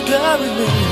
glory will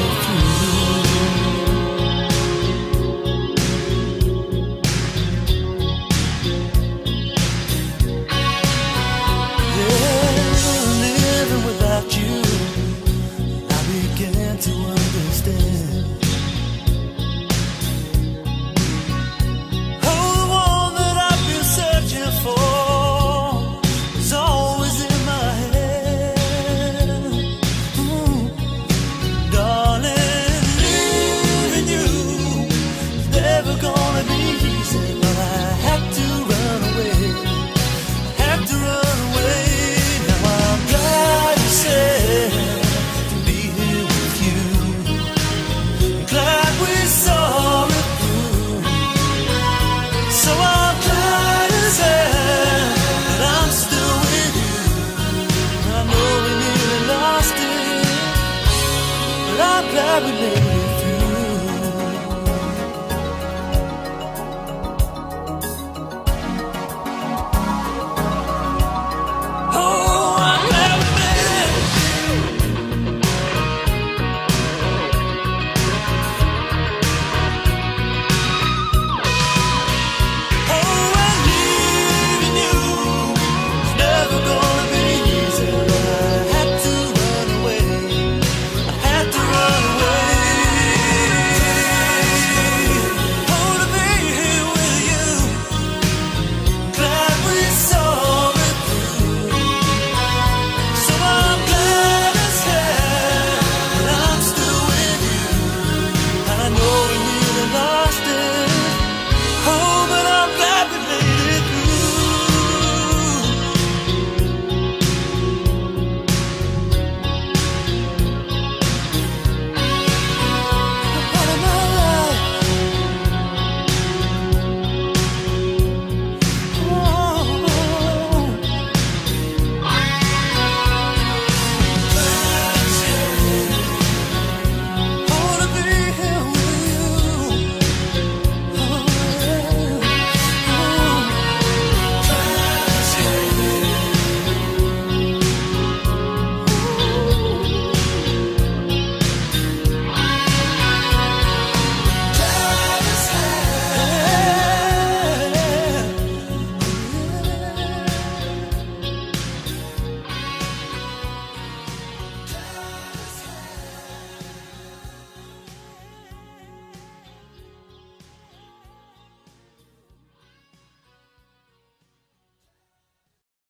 love that we made.